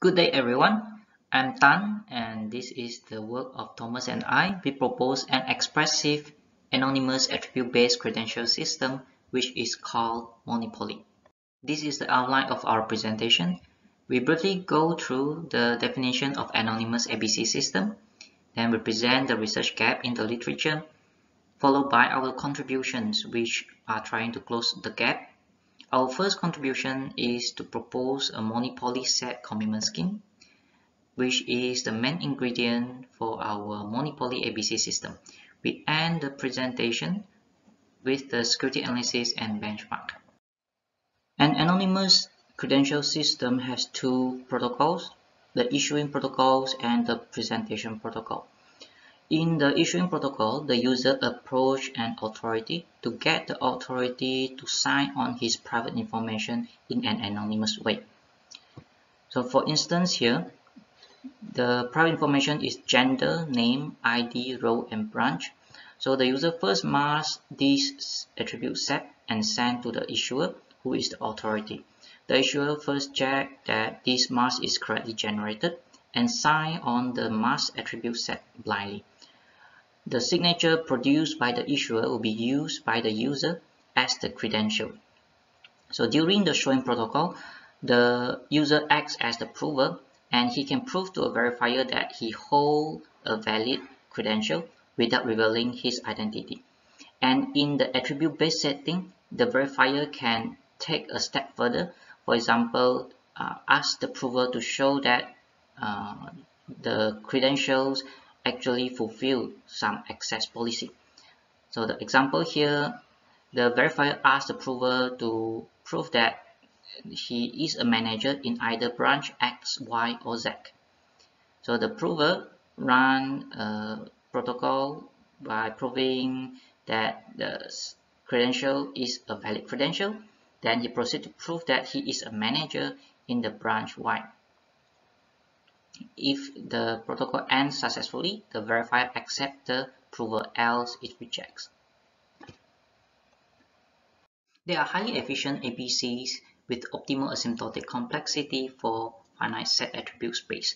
Good day everyone, I'm Tan and this is the work of Thomas and I. We propose an expressive anonymous attribute-based credential system which is called Monipoly. This is the outline of our presentation. We briefly go through the definition of anonymous ABC system, then we present the research gap in the literature, followed by our contributions which are trying to close the gap our first contribution is to propose a Monipoly set commitment scheme, which is the main ingredient for our Monipoly ABC system. We end the presentation with the security analysis and benchmark. An anonymous credential system has two protocols, the issuing protocols and the presentation protocol. In the issuing protocol, the user approach an authority to get the authority to sign on his private information in an anonymous way. So for instance here, the private information is gender, name, ID, role, and branch. So the user first marks this attribute set and send to the issuer, who is the authority. The issuer first check that this mask is correctly generated and sign on the mask attribute set blindly. The signature produced by the issuer will be used by the user as the credential. So during the showing protocol, the user acts as the prover and he can prove to a verifier that he holds a valid credential without revealing his identity. And in the attribute-based setting, the verifier can take a step further. For example, uh, ask the prover to show that uh, the credentials actually fulfill some access policy. So the example here, the verifier asks the prover to prove that he is a manager in either branch X, Y, or Z. So the prover run a protocol by proving that the credential is a valid credential. Then he proceeds to prove that he is a manager in the branch Y. If the protocol ends successfully, the verifier accepts the prover, else it rejects. They are highly efficient ABCs with optimal asymptotic complexity for finite set attribute space.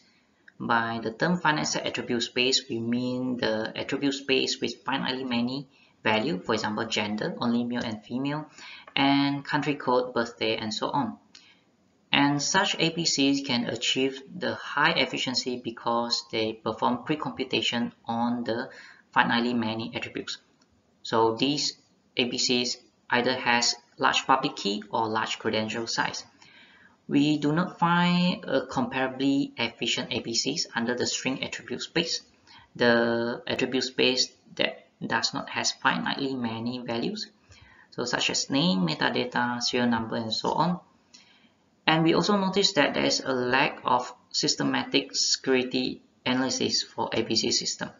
By the term finite set attribute space, we mean the attribute space with finitely many value, for example, gender, only male and female, and country code, birthday, and so on. And such ABCs can achieve the high efficiency because they perform pre-computation on the finitely many attributes. So these ABCs either has large public key or large credential size. We do not find a comparably efficient ABCs under the string attribute space. The attribute space that does not has finitely many values, so such as name, metadata, serial number, and so on, and we also notice that there is a lack of systematic security analysis for ABC system.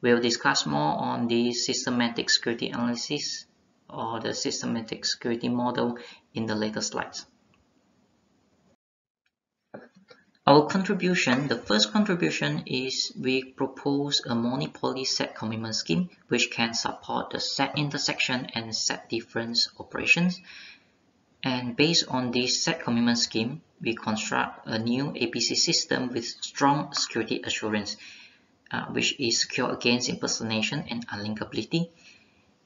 We'll discuss more on the systematic security analysis or the systematic security model in the later slides. Our contribution, the first contribution is we propose a Monipoly set commitment scheme which can support the set intersection and set difference operations and based on this set commitment scheme, we construct a new ABC system with strong security assurance, uh, which is secure against impersonation and unlinkability.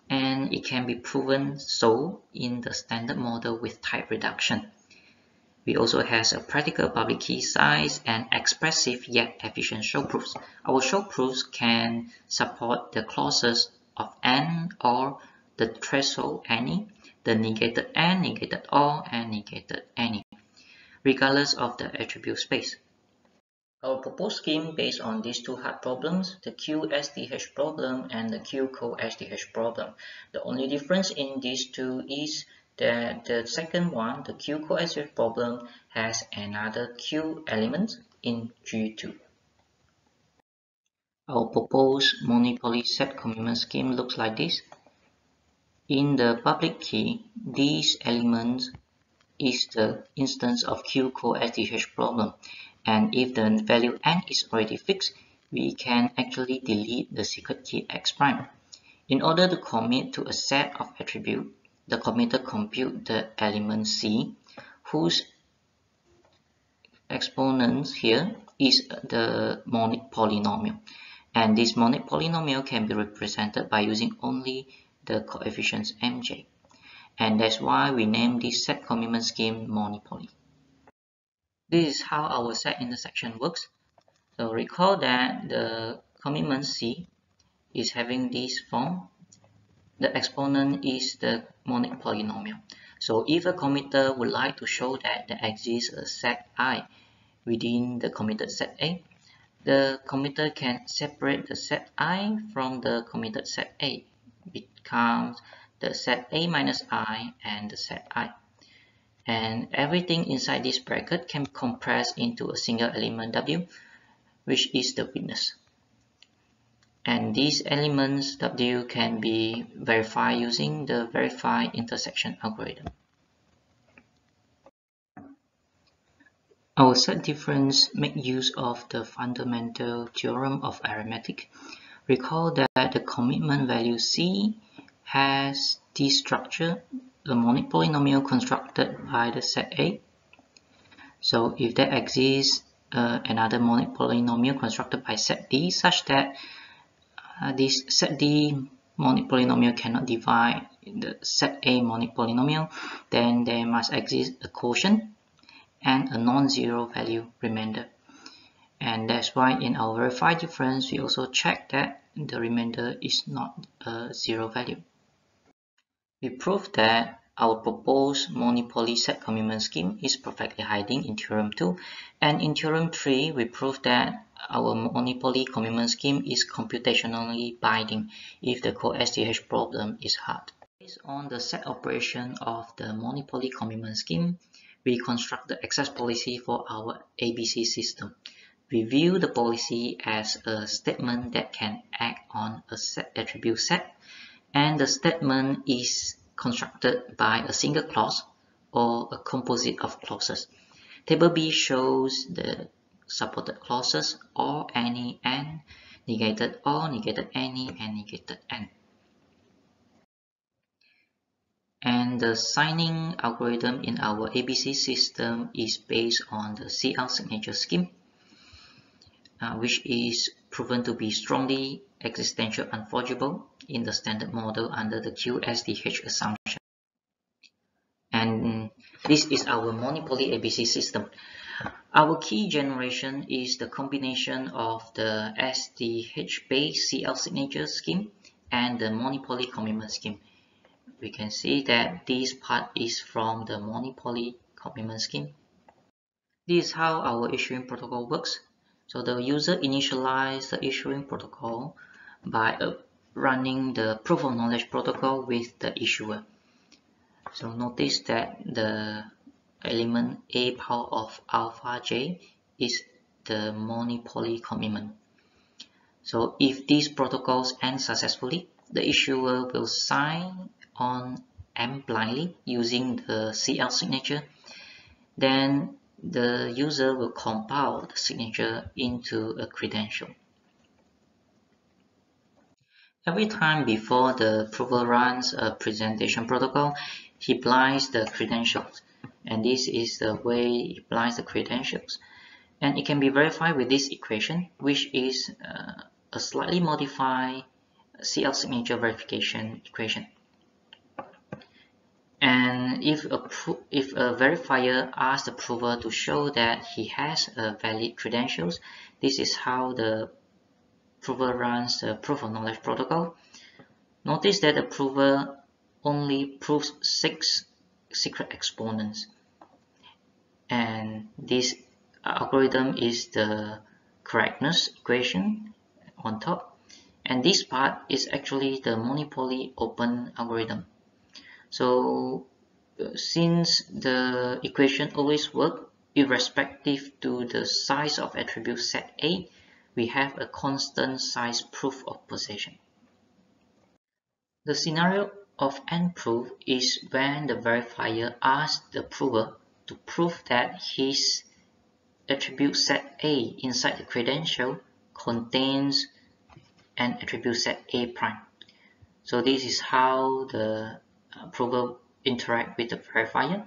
And it can be proven so in the standard model with tight reduction. We also has a practical public key size and expressive yet efficient show proofs. Our show proofs can support the clauses of n or the threshold any the negated and negated all and negated any, regardless of the attribute space. Our proposed scheme based on these two hard problems, the QSDH problem and the QCO-SDH problem. The only difference in these two is that the second one, the QCO-SDH problem, has another Q element in G2. Our proposed Monipoly set commitment scheme looks like this. In the public key, this element is the instance of QCO-SDH problem and if the value n is already fixed, we can actually delete the secret key x prime. In order to commit to a set of attribute, the committer compute the element c, whose exponent here is the monic polynomial. And this monic polynomial can be represented by using only the coefficients mj. And that's why we name this set commitment scheme Monipoly. This is how our set intersection works. So recall that the commitment C is having this form. The exponent is the monic polynomial. So if a committer would like to show that there exists a set I within the committed set A, the committer can separate the set I from the committed set A. Becomes the set A minus I and the set I and everything inside this bracket can be compressed into a single element W which is the witness and these elements W can be verified using the verify intersection algorithm. Our set difference make use of the fundamental theorem of arithmetic. Recall that the commitment value C has this structure the monic polynomial constructed by the set A. So if there exists uh, another monic polynomial constructed by set D such that uh, this set D monic polynomial cannot divide the set A monic polynomial, then there must exist a quotient and a non-zero value remainder. And that's why in our verified difference, we also check that the remainder is not a zero value. We prove that our proposed Monipoly set commitment scheme is perfectly hiding in Theorem 2 and in Theorem 3 we prove that our Monipoly commitment scheme is computationally binding if the co-SDH problem is hard. Based on the set operation of the Monipoly commitment scheme, we construct the access policy for our ABC system. We view the policy as a statement that can act on a set attribute set and the statement is constructed by a single clause or a composite of clauses. Table B shows the supported clauses or any n, negated or negated any, and negated n. And the signing algorithm in our ABC system is based on the CL signature scheme, uh, which is proven to be strongly existential unforgeable in the standard model under the QSDH assumption. And this is our Monipoly ABC system. Our key generation is the combination of the SDH-based CL signature scheme and the Monipoly commitment scheme. We can see that this part is from the Monipoly commitment scheme. This is how our issuing protocol works. So the user initializes the issuing protocol by running the proof of knowledge protocol with the issuer. So notice that the element a power of alpha j is the Monipoly commitment. So if these protocols end successfully, the issuer will sign on M blindly using the CL signature. Then the user will compile the signature into a credential. Every time before the prover runs a presentation protocol, he blinds the credentials. And this is the way he blinds the credentials. And it can be verified with this equation, which is uh, a slightly modified CL signature verification equation. And if a, if a verifier asks the prover to show that he has a valid credentials, this is how the prover runs the uh, proof of knowledge protocol. Notice that the prover only proves six secret exponents. And this algorithm is the correctness equation on top. And this part is actually the Monipoly open algorithm. So uh, since the equation always work irrespective to the size of attribute set A, we have a constant size proof of possession. The scenario of n proof is when the verifier asks the prover to prove that his attribute set A inside the credential contains an attribute set A prime. So this is how the uh, prover interact with the verifier.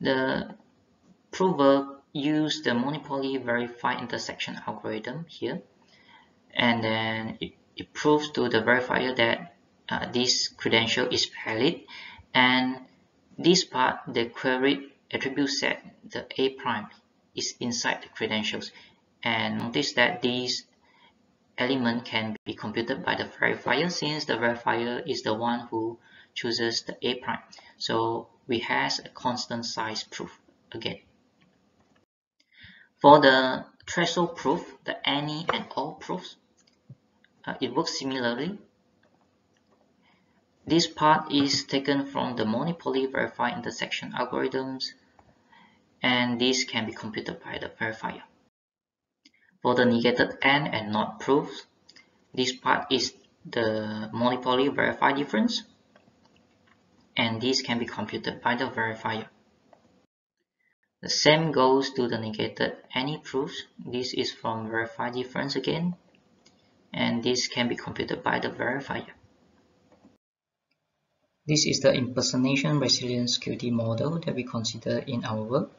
The prover use the Monipoly verify intersection algorithm here. And then it, it proves to the verifier that uh, this credential is valid. And this part the queried attribute set the a prime is inside the credentials. And notice that these element can be computed by the verifier since the verifier is the one who chooses the a prime. So we has a constant size proof again for the threshold proof the any and all proofs uh, it works similarly this part is taken from the Monipoly verify intersection algorithms and this can be computed by the verifier. For the negated AND and NOT proofs, this part is the Monipoly verify difference and this can be computed by the verifier. The same goes to the negated any proofs. This is from verify difference again and this can be computed by the verifier. This is the impersonation resilience security model that we consider in our work.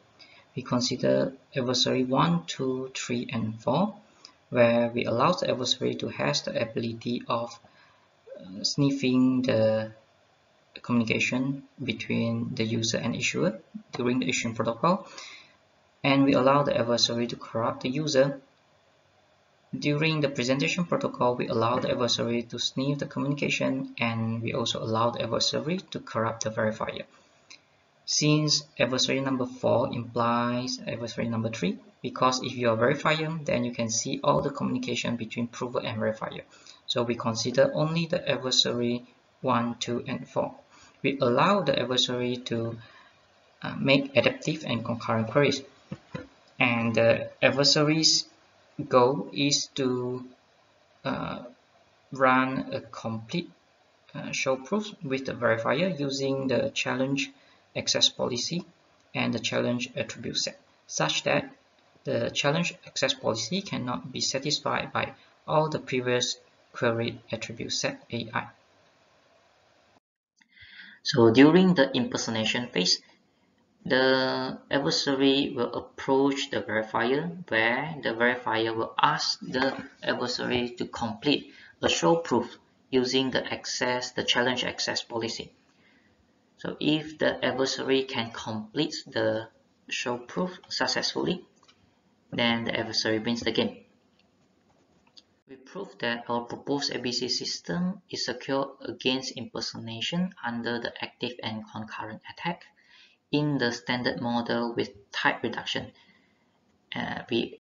We consider adversary 1, 2, 3, and 4, where we allow the adversary to have the ability of uh, sniffing the communication between the user and issuer during the issuing protocol, and we allow the adversary to corrupt the user during the presentation protocol, we allow the adversary to sniff the communication and we also allow the adversary to corrupt the verifier. Since adversary number 4 implies adversary number 3, because if you are verifier, then you can see all the communication between prover and verifier. So we consider only the adversary 1, 2, and 4. We allow the adversary to uh, make adaptive and concurrent queries. And the adversary's goal is to uh, run a complete uh, show proof with the verifier using the challenge access policy and the challenge attribute set such that the challenge access policy cannot be satisfied by all the previous queried attribute set AI. So during the impersonation phase, the adversary will approach the verifier where the verifier will ask the adversary to complete a show proof using the access the challenge access policy. So if the adversary can complete the show proof successfully, then the adversary wins the game. We prove that our proposed ABC system is secure against impersonation under the active and concurrent attack in the standard model with tight reduction. Uh, we,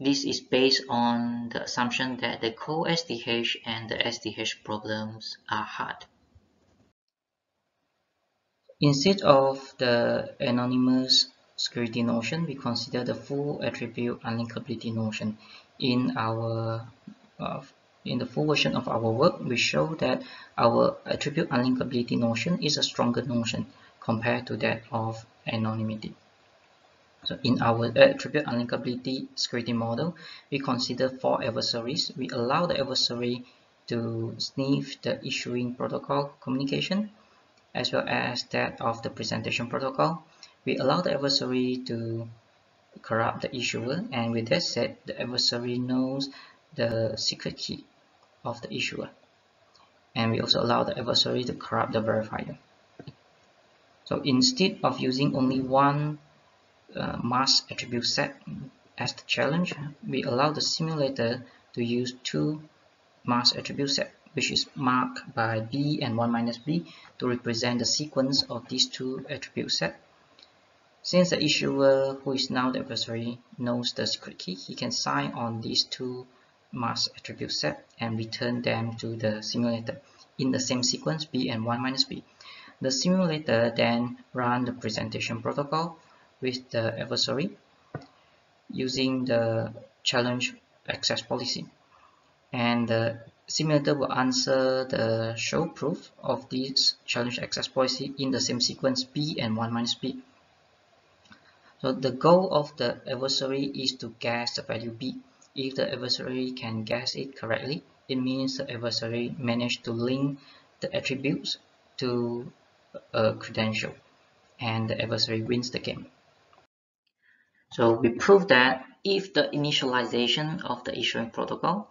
this is based on the assumption that the co-SDH and the SDH problems are hard. Instead of the anonymous security notion, we consider the full attribute unlinkability notion. In our uh, in the full version of our work, we show that our attribute unlinkability notion is a stronger notion compared to that of anonymity. So in our attribute unlinkability security model, we consider four adversaries. We allow the adversary to sniff the issuing protocol communication as well as that of the presentation protocol. We allow the adversary to corrupt the issuer and with that said, the adversary knows the secret key of the issuer. And we also allow the adversary to corrupt the verifier. So instead of using only one uh, mask attribute set as the challenge, we allow the simulator to use two mask attribute set, which is marked by B and 1 minus B to represent the sequence of these two attribute set. Since the issuer, who is now the adversary, knows the secret key, he can sign on these two mask attribute set and return them to the simulator in the same sequence B and 1 minus B. The simulator then run the presentation protocol with the adversary using the challenge access policy. And the simulator will answer the show proof of this challenge access policy in the same sequence B and 1 minus B. So the goal of the adversary is to guess the value B. If the adversary can guess it correctly, it means the adversary managed to link the attributes to a credential and the adversary wins the game. So we prove that if the initialization of the issuing protocol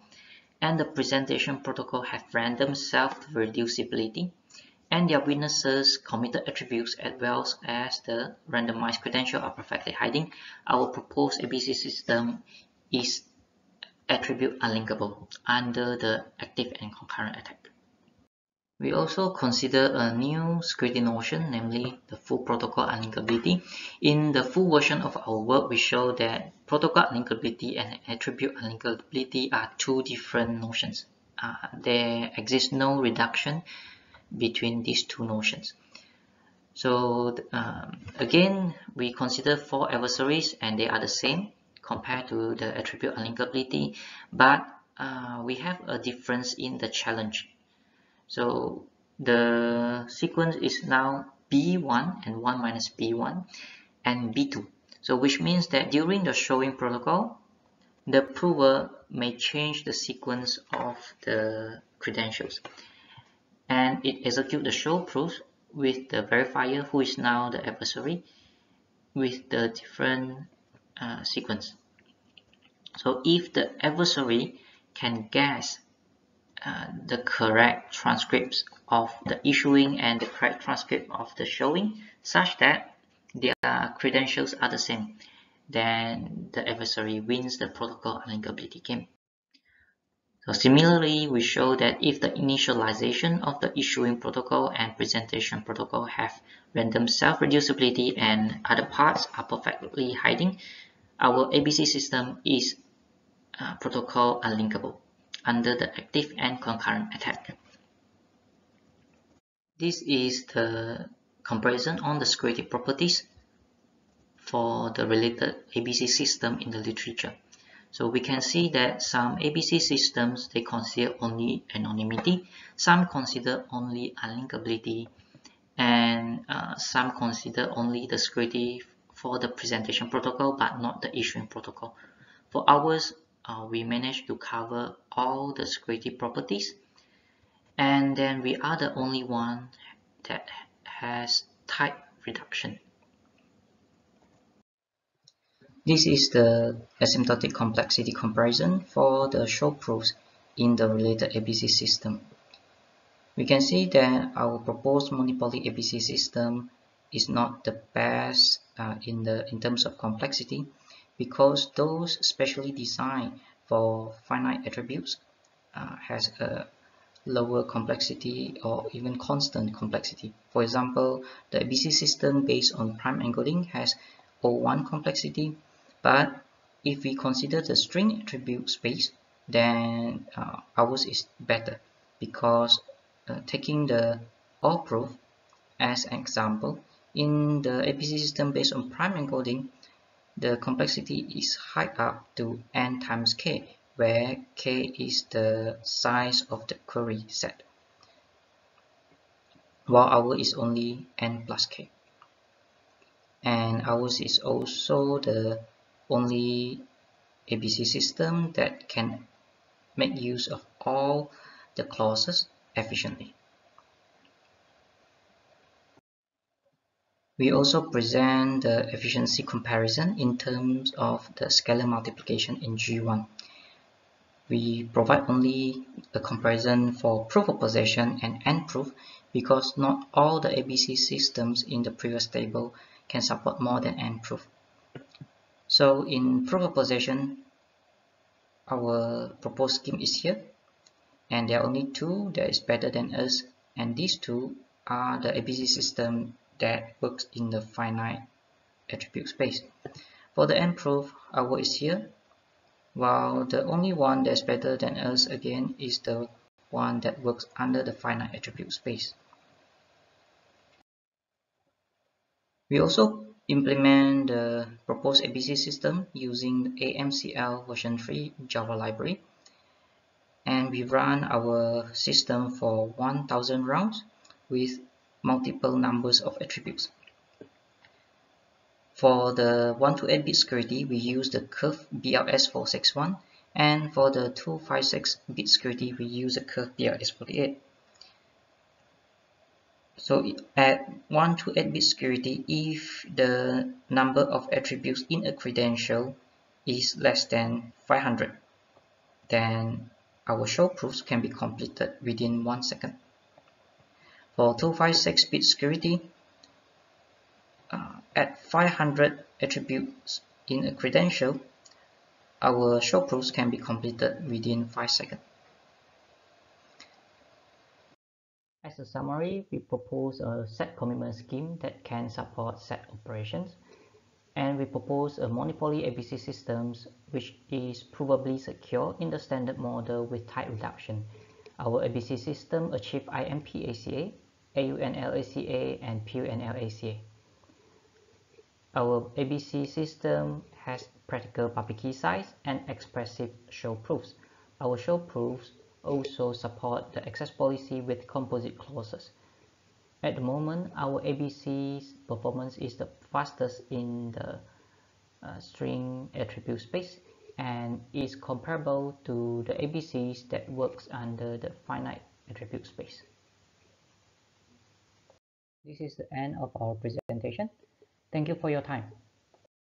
and the presentation protocol have random self-reducibility and their witnesses committed attributes as well as the randomized credential are perfectly hiding, our proposed ABC system is attribute unlinkable under the active and concurrent attack. We also consider a new security notion, namely the full protocol unlinkability. In the full version of our work, we show that protocol unlinkability and attribute unlinkability are two different notions. Uh, there exists no reduction between these two notions. So um, again, we consider four adversaries and they are the same compared to the attribute unlinkability, but uh, we have a difference in the challenge. So the sequence is now B1 and 1 minus B1 and B2. So which means that during the showing protocol, the prover may change the sequence of the credentials. And it executes the show proof with the verifier who is now the adversary with the different uh, sequence. So if the adversary can guess uh, the correct transcripts of the issuing and the correct transcript of the showing such that their credentials are the same, then the adversary wins the protocol unlinkability game. So similarly, we show that if the initialization of the issuing protocol and presentation protocol have random self-reducibility and other parts are perfectly hiding, our ABC system is uh, protocol unlinkable under the active and concurrent attack. This is the comparison on the security properties for the related ABC system in the literature. So we can see that some ABC systems, they consider only anonymity, some consider only unlinkability, and uh, some consider only the security for the presentation protocol, but not the issuing protocol. For ours, uh, we managed to cover all the security properties and then we are the only one that has tight reduction. This is the asymptotic complexity comparison for the show proofs in the related ABC system. We can see that our proposed Monipoly ABC system is not the best uh, in the in terms of complexity because those specially designed for finite attributes uh, has a lower complexity or even constant complexity. For example, the ABC system based on prime encoding has O1 complexity, but if we consider the string attribute space, then uh, ours is better because uh, taking the OR proof as an example, in the ABC system based on prime encoding, the complexity is high up to n times k, where k is the size of the query set, while ours is only n plus k. And ours is also the only ABC system that can make use of all the clauses efficiently. We also present the efficiency comparison in terms of the scalar multiplication in G1. We provide only a comparison for proof of possession and end proof because not all the ABC systems in the previous table can support more than n proof. So in proof of possession, our proposed scheme is here and there are only two that is better than us and these two are the ABC system that works in the finite attribute space. For the end proof, our is here, while the only one that's better than us again is the one that works under the finite attribute space. We also implement the proposed ABC system using the AMCL version 3 Java library and we run our system for 1000 rounds with multiple numbers of attributes. For the 1 to 8 bit security, we use the curve BLS461 and for the 256 bit security, we use the curve BLS48. So at 1 to 8 bit security, if the number of attributes in a credential is less than 500, then our show proofs can be completed within 1 second. For 256 bit security, uh, at 500 attributes in a credential, our show proofs can be completed within 5 seconds. As a summary, we propose a set commitment scheme that can support set operations. And we propose a Monipoly ABC systems which is provably secure in the standard model with tight reduction. Our ABC system achieve IMP ACA, AUNL ACA, and PUNL ACA. Our ABC system has practical public key size and expressive show proofs. Our show proofs also support the access policy with composite clauses. At the moment, our ABC's performance is the fastest in the uh, string attribute space and is comparable to the ABCs that works under the finite attribute space. This is the end of our presentation. Thank you for your time.